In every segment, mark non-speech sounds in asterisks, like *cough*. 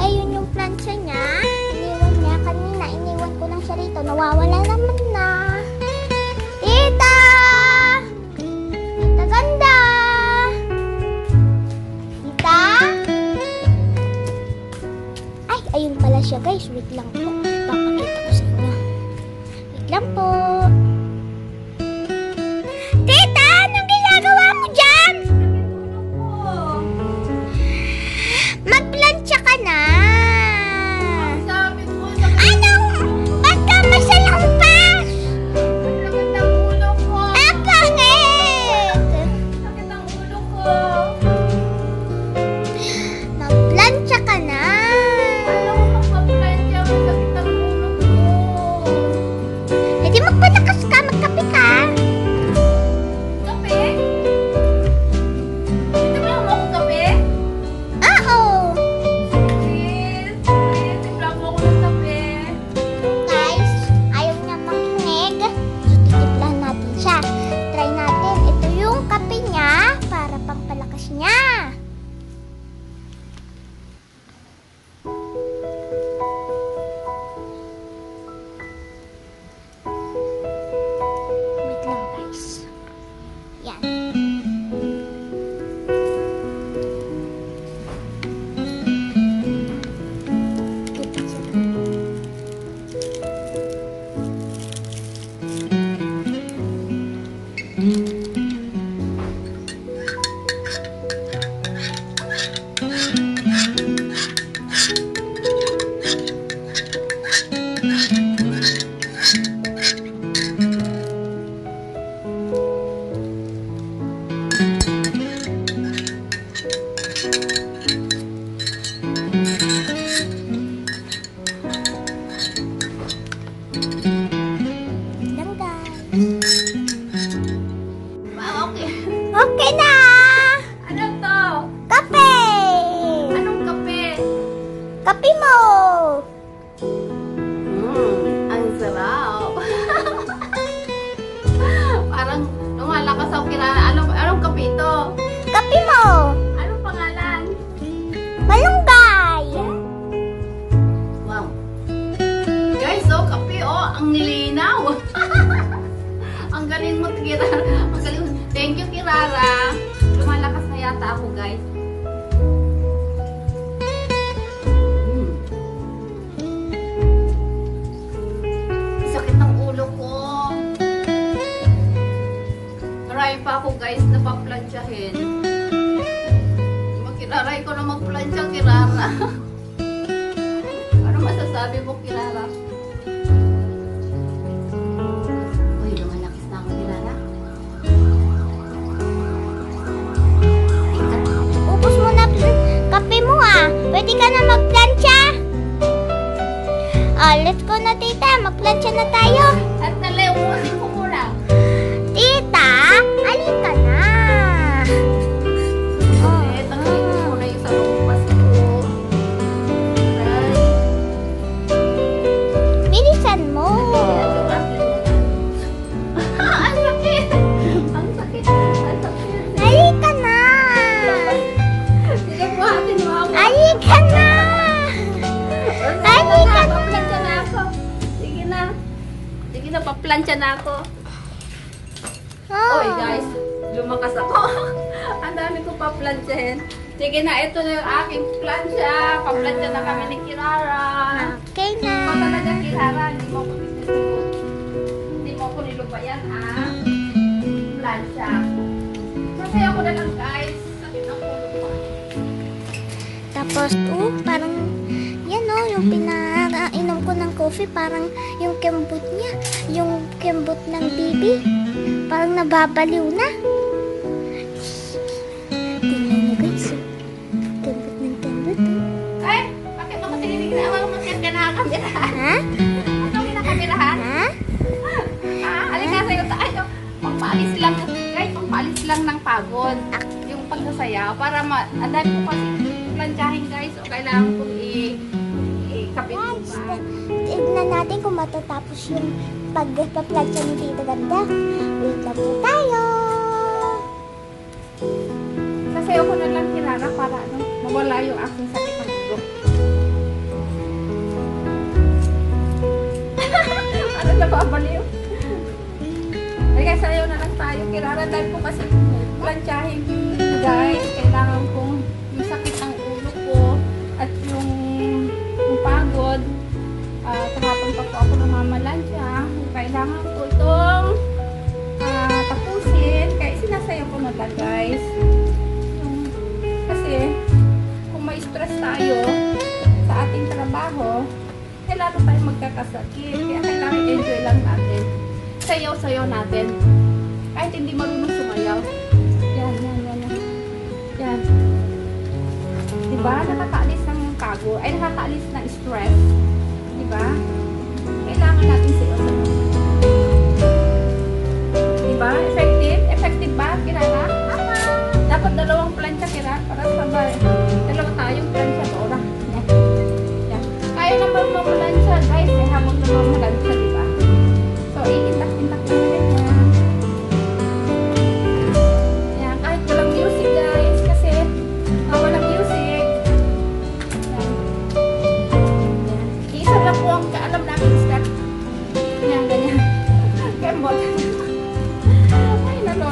ayun yung plancha niya. Iniwan niya kanina. Iniwan ko lang siya rito. Nawawala naman na. Tita! Tita ganda! Tita? Ay, ayun pala siya guys. Wait lang po. Papakita ko sa inyo. Wait lang po. Lumalakas ang kirana. Anong, anong kape ito? Kape mo! Anong pangalan? Malunggay! Wow. Guys, oh, kape, oh, ang nilinaw. *laughs* ang galing mo, Kirara. Ang galing. Thank you, Kirara. Lumalakas na yata ako, guys. Pwede ka na magplansya. Ah, let's go na tita. Magplansya na tayo. At dali, Sige na, ako. Oh. Oy guys, lumakas ako. *laughs* Ang dami ko pa plansyahin. Sige na, ito na yung aking plansya. Paplansya na kami ni Kirara. Okay na. Ikaw talaga Kirara, hindi mo ako nilulubat. Hindi mo ako nilubayan ha. Plansya. Masaya ko na lang guys. Ang ko. Tapos, oh, parang, yan oh, yung pinainom ko ng coffee, parang yung kembot niya, yung kembot ng bibi, parang nababaliw na. Tingnan niyo guys, kembot ng kembot. oh. Ay, bakit ako tininig na ako makit ka na kamerahan? Ha? Ano na kamerahan? Ha? Ah, halika sa'yo tayo. Pampalis lang, guys, pampalis lang ng pagod. Yung pagsasayaw, para ma, ang dami ko kasi plansyahin guys, o kailangan kong i, natin kung matatapos yung pagpa-plug siya ni Tita Ganda. Wait lang po tayo! Kasi ako na lang kilala para ano, mawala yung aking sakit ng ulo. ano na ba baliw? Ay guys, ayaw na lang tayo kilala dahil po kasi plantsahin guys, kailangan kong lalo tayong magkakasakit. Kaya kailangan enjoy lang natin. Sayaw-sayaw natin. Kahit hindi marunong sumayaw. Yan, yan, yan, yan. Yan. Diba? Nakakaalis ng pagod. Ay, nakakaalis ng stress. Diba? Kailangan natin sayaw-sayaw. Diba? Effective? Effective ba, Kirara? Ama. Dapat dalawang plancha, Kira, para sabay.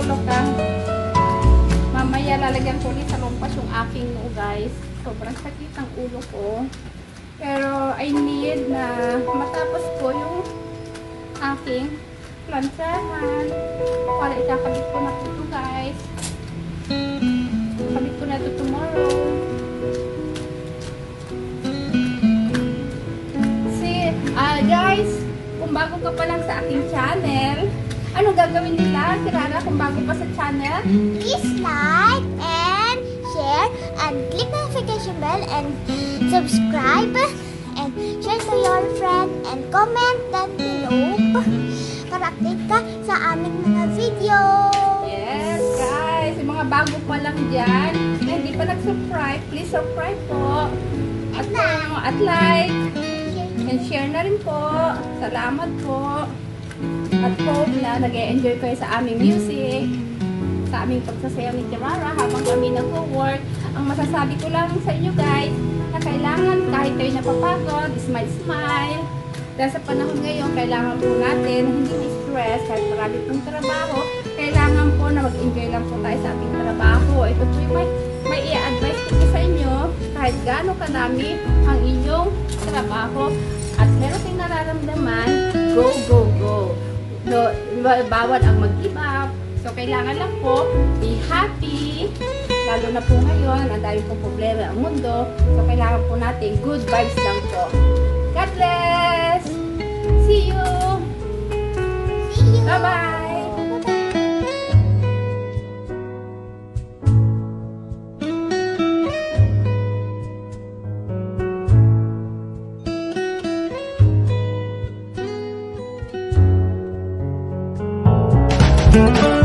Nalolo ka. Mamaya lalagyan ko ulit sa lumpas yung aking noo guys. Sobrang sakit ang ulo ko. Pero I need na matapos ko yung aking planchahan. Para ikakabit ko na ito guys. Kabit ko na ito tomorrow. Si, ah guys, kung bago ka pa lang sa aking channel, anong gagawin nila? Kirara, kung bago pa sa channel? Please like and share and click notification bell and subscribe and share to your friend and comment down below para update ka sa aming mga video. Yes, guys. Yung mga bago pa lang dyan, na hindi pa nag-subscribe, please subscribe po. At, At like. po, at like. And share na rin po. Salamat po. At hope na nag-enjoy kayo sa aming music. Sa aming pagsasayaw ni Kirara habang kami nag-work. Ang masasabi ko lang sa inyo guys, na kailangan kahit kayo napapagod, smile, smile. Dahil sa panahon ngayon, kailangan po natin hindi na-stress kahit marami pong trabaho. Kailangan po na mag-enjoy lang po tayo sa ating trabaho. Ito po yung may, may i-advise ko sa inyo kahit gaano kadami ang inyong trabaho at meron kayong nararamdaman, go, go, go. No, bawal ang mag-give up. So, kailangan lang po, be happy. Lalo na po ngayon, ang dami pong problema ang mundo. So, kailangan po natin good vibes lang po. God bless! See you! See you. Bye-bye! Bye-bye.